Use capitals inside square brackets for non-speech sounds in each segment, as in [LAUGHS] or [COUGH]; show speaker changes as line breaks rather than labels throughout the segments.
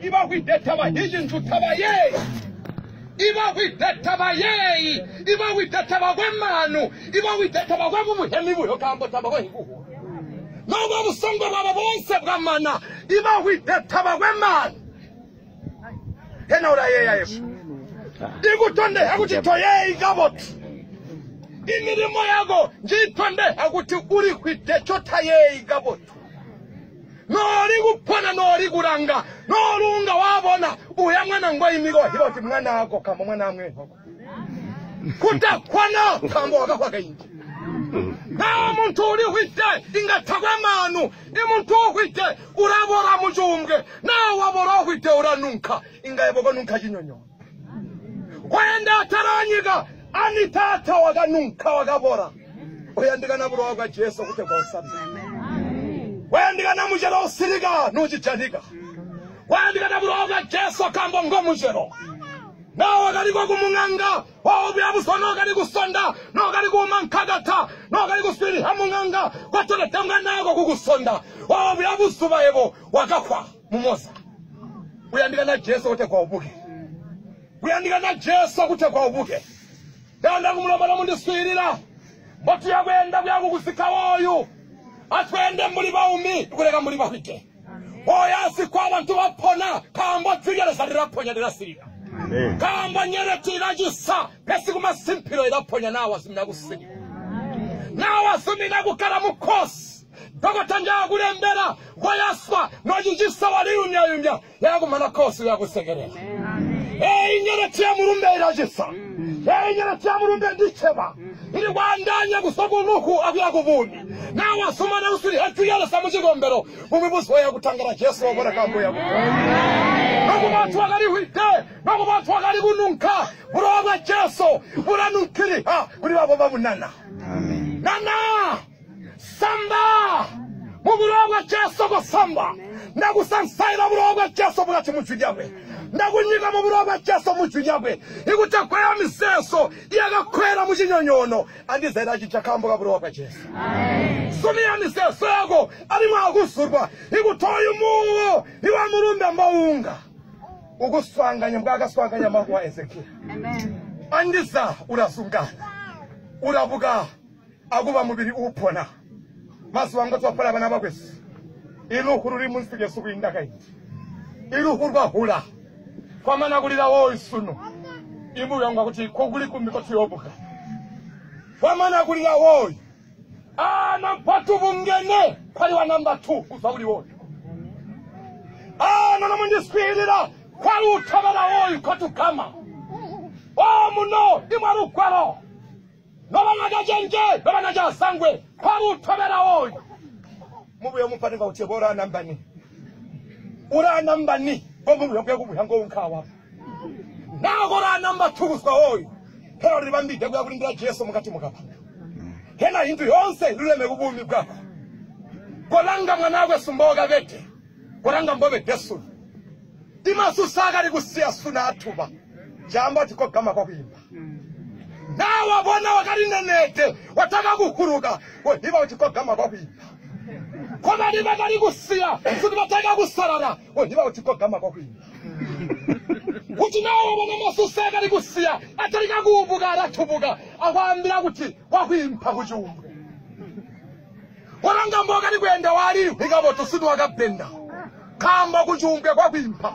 Iba widetabahije ntutabaye iba widetabaye iba widetaba kwemanu iba widetaba kwabubuhemi buyo kambo tabawe nguho noba busongwe baba bonse bwamana iba widetaba kwemanu hena urayeya yefu ikutondeha kuti toyei kaboti imirimo yako njiitondeha kuti uri kwidechotayei kaboti noori kuphona noori kulanga noori unga wabona uya mwana ngo imiko hiro ti mwana ako kama mwana amwe kutakwana pambo wakakwaka inji nawo muntu uri hwite ingathakwe manu imuntu uhwite urabora mujumbwe nawo wabora uhwite uranunka ingayebokwa nunka chinyonyoa kwenda ataranyika ani tata wakanunka wakabora uyandikana buro wakwa jesu kuti kwausabzana waya ndikana mushero usirika nuchijanika waya ndikana buroka jesu kambo ngo mushero nawo kali kwa kumunganga waubya buswa no kali kusonda no kali kuma nkakata no kali kusiri hamunganga kwatola tanga nako kukusonda waubya busuba yebo wakakwa mumosa uya ndikana jesu kote kwa ubuke uya ndikana jesu kote kwa ubuke ndanda kumulobala mundi swirira mboti yakuenda kuyakukusika woyu atwende muri vaumi tikureka muri varike oyasi oh, kwa vantu vapona kaambodzivyeresa riraponya rirasirira kaambonyereti rachisa pesi kumasimphiro iraponya naawasimina kusia naawasimina kukala mukosi dokota ndiakulembera woyaswa nochichisa waliyumya yumya yakumana kosi yakusekerera eyinyeretya mulumbe eiragisa mm. eyinyeretya mulumbe ndikeba ilikwandanya kusoku nuku akuyakuvuni nawasumana usuli atuyelesa muchigombero mumibuzo yakutangala jesu wabonekambuya noko vanthu vakalihwide noko vanthu vakali kununka vulowa bwa jesu vulanunkhiliha kuti vavo vavunana nana samba muvulowa bwa jesu kusamba nakusansaila vulowa bwa jesu vukati mudzidyawe ndakunyika muvulo wa vajeso mujunyakwe ikuta kweya miseso iyakakhwela muchinyonyono andizaira chichakambo ka vulo wa vajeso sumi ya miseso yako alimwe akuzurwa ikutoyu muwo iwa mulumbe mbaunga ukuswanganya mbwa akaswanganya mawu wa ezekiya andiza urasungana urabuka akuva muviri upona mazuva ngoti wapola vana vakwezi iluhu ruri munsi yesu kuindakaiti iluhu rwahula kwamanakulira woisuno imbuyangwa kuti kokuli kumbiko tiyobuka kwamanakulira woyi anampatu bungene kwaliwa namba t kuva kuli woyi ana nomundisipirira kwali utobela woyi kotukama o muno imwali ugwelo nobanajajenje babanaja asangwe kwali utobela woyi mubuye mupanika kuti bora nambani ura nambani, ura nambani bombo mu yakuya kubuya ngo unkhawa nako ra number 2 kuswa hoyo phela ri vambide kuya kulindira Jesu mukati mukapa hena hindu yonse lileme kubumi kwapa kolanga mwana wake sumboka vete kolanga mbobe desu timasu saka rikusiya suna athuba jamba tikogama kwakuimba nawa bona wakati nenete wataka kuhuruka kuhiva uchikogama kwakuimba ko vali va nga ri kusiya futi va teka kusalana we ni va u tikogama kwa kuyini kuti na wa vona masuseka ri kusiya a tarika ku umbuka ari a thuvuka a ku ambila kuti wa ku impha ku ci umbuka warangamboka ri ku endla wa ri hika votosini wa ka benda khamba ku ci umbuke kwa ku impha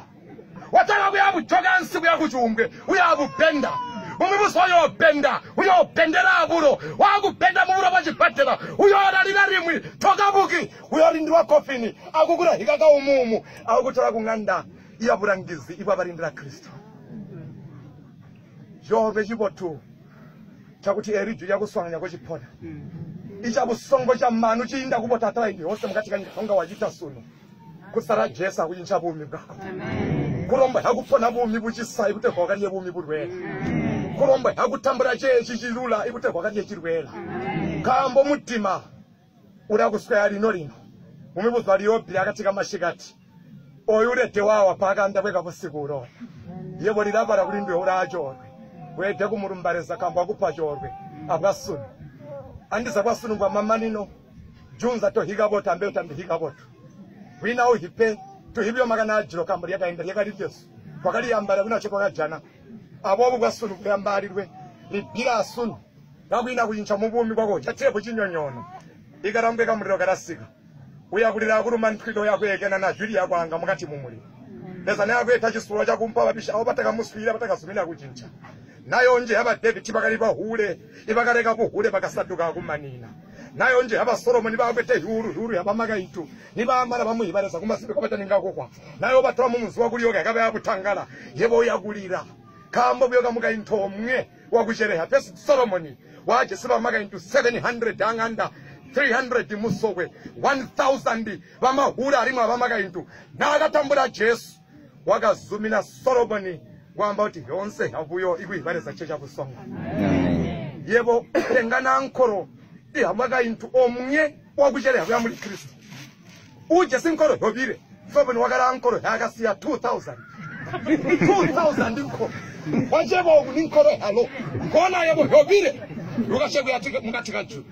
wa taka ku ya vujokansi ku ya ku ci umbuke u ya vubenda umuvuso uyobhenda uyobhendela aburo wakubhenda muburo pachibhadhela uyorarira rimwi tokabuki uyorindirwa kofini akukurahika kaumumu akutora kunganda iyaburangizi ivo varindira kristu jove chivotu chakuti erijuya kuswanganya kwechipona ichavusongo chamanu chiinda kubota traini hose mukatikanyakaunga wachita suno kusara jesu akuchinchabuumi bwako kurombaha kupona buumi buchisai kutekwa wakaniye buumi burwera kurombwe hakutambura chechichirula ikutegwa kati chechirwera kambo mutima uda kusweya rino rino umibudzwa riyobhiri akatika mashikati oyu urete wawa paakaanda kwega kusiku uroya yebo rirabara kuri ndiwe uraa chorwe wede kumurumbareza kambo akupa chorwe akwasunu andiza kwasunungwa mamanino junza tohika boto ambe utambe hika boto wina uhipe tuhipiwo makana ajiro kambo riyakaenda riyakaritesu kwakariyambara kunacho kwakajana abobo kwasuni kuyambalirwe libhira asuni kakwina kuchinja mubumi kwako chatirepo chinyonyono ikarambwe kamuriro kadasika uyakulira akuruma ntwito yakuekena na juli yakwanga mukati mumuli ezane akueta chisulo chakumpa vapisha awo patakamuswira patakazumira kuchinja nayo nje aba david pakali pahule ipakaleka puhule pakasaduka akumanina nayo nje aba solomoni vakwete hiuru hiuru yabamaka itu nivaamala vamuhivareza kumasimbi kwapatanengakokwa nayo vatoa mumuzuwa kuliyoka yakava yakutangala yevo yakulira kamba buyo kamuka into mwe wakushereha pesi ceremony waje siba maka into 700 anganda 300 musokwe 1000 vamahura arimwa vamaka into nakatambura jesu wakazumina soromoni kwamba kuti yonse havuyo ikuivareza checha kusonga yebo engana ankoro ihamaka into omwe wakushereha kuya muli kristu uje sinkoro hobire soromoni wakala ankoro yakasiya 2000 2000 [LAUGHS] nkoro waje bobu halo kona yabo hobire lukashego yatika mukatika chu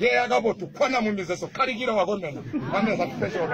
ye agabo tukwana mumizeso kaligira wagonena ameza kupesha